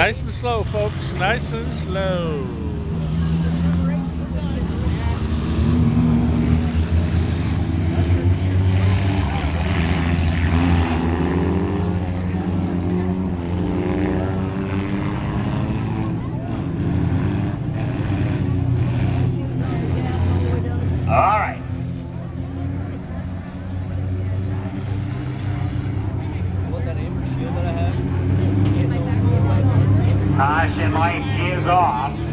Nice and slow, folks. Nice and slow. All right. Caution light is off.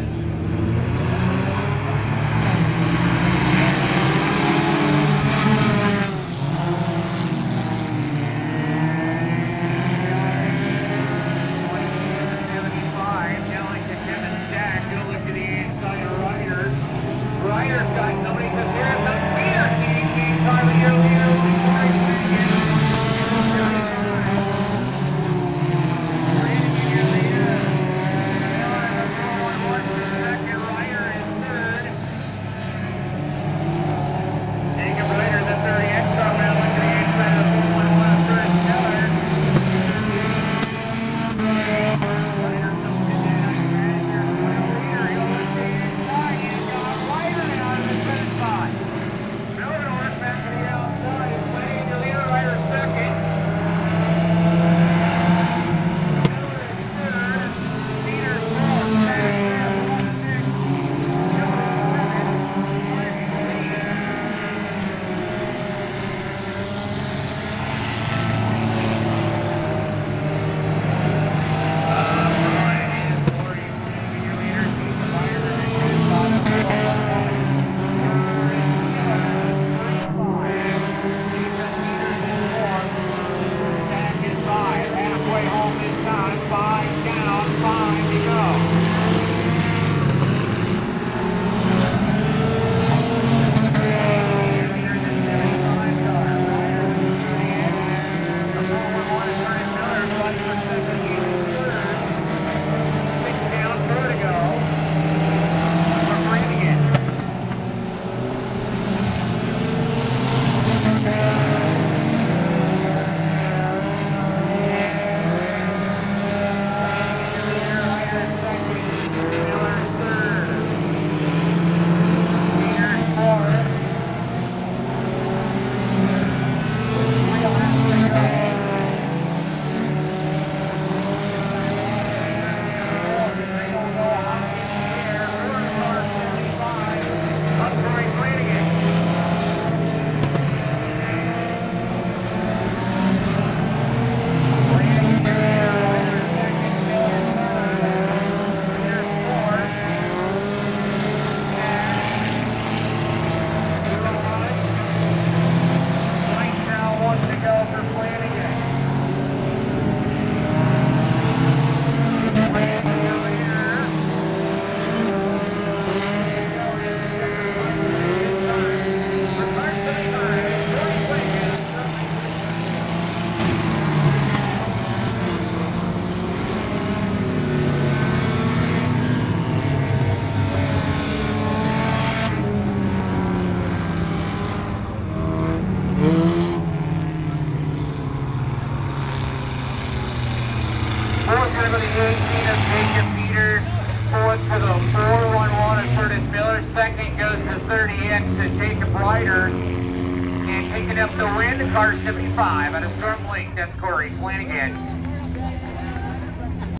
turn of Jacob Peter, fourth to the 411 of Curtis Miller, second goes to 30X to Jacob Ryder, and picking up the win, car 75 out of Storm Lake, that's Cory Flanigan.